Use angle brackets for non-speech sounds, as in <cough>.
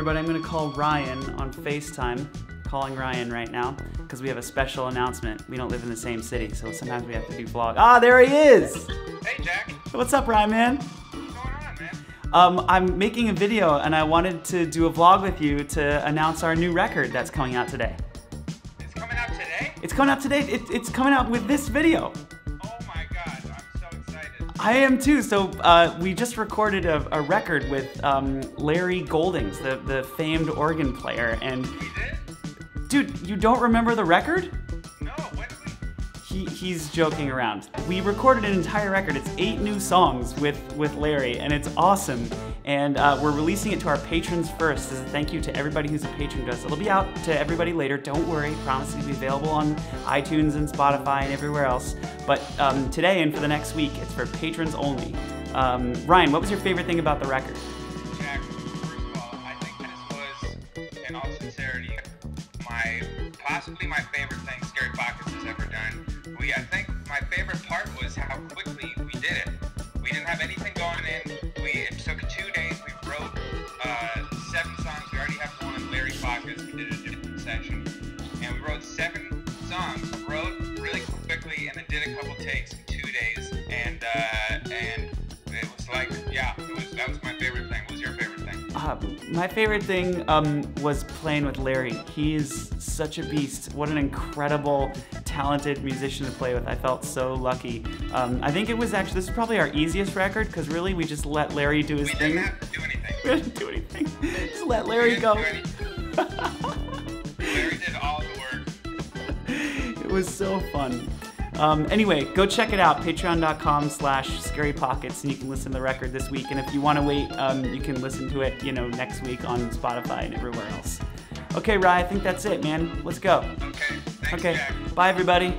Everybody, I'm gonna call Ryan on FaceTime. Calling Ryan right now because we have a special announcement. We don't live in the same city, so sometimes we have to do vlog. Ah, there he is! Hey, Jack. What's up, Ryan, man? What's going on, man? Um, I'm making a video and I wanted to do a vlog with you to announce our new record that's coming out today. It's coming out today? It's coming out today. It, it's coming out with this video. I am too. So uh, we just recorded a, a record with um, Larry Goldings, the, the famed organ player. And dude, you don't remember the record? He, he's joking around. We recorded an entire record. It's eight new songs with, with Larry, and it's awesome. And uh, we're releasing it to our patrons first as a thank you to everybody who's a patron to us. It'll be out to everybody later. Don't worry. Promise it'll be available on iTunes and Spotify and everywhere else. But um, today and for the next week, it's for patrons only. Um, Ryan, what was your favorite thing about the record? I think was, in all sincerity, my possibly my favorite thing Scary Pockets We, I think, my favorite part was how quickly we did it. We didn't have anything going in. We it took two days. We wrote uh, seven songs. We already have one Larry Pockets. We did a different session, and we wrote seven songs. Wrote really quickly, and then did a couple takes in two days. And uh, and it was like, yeah, it was that was my favorite thing. What was your favorite thing? Uh, my favorite thing um, was playing with Larry. He is such a beast. What an incredible, talented musician to play with. I felt so lucky. Um, I think it was actually, this is probably our easiest record because really we just let Larry do his We thing. didn't have to do anything. <laughs> We didn't do anything. <laughs> Just let Larry go. Larry did all the work. <laughs> It was so fun. Um, anyway, go check it out, patreon.com slash scary pockets, and you can listen to the record this week. And if you want to wait, um, you can listen to it, you know, next week on Spotify and everywhere else. Okay, Rye, I think that's it, man. Let's go. Okay. Thanks, Okay, Jack. bye everybody.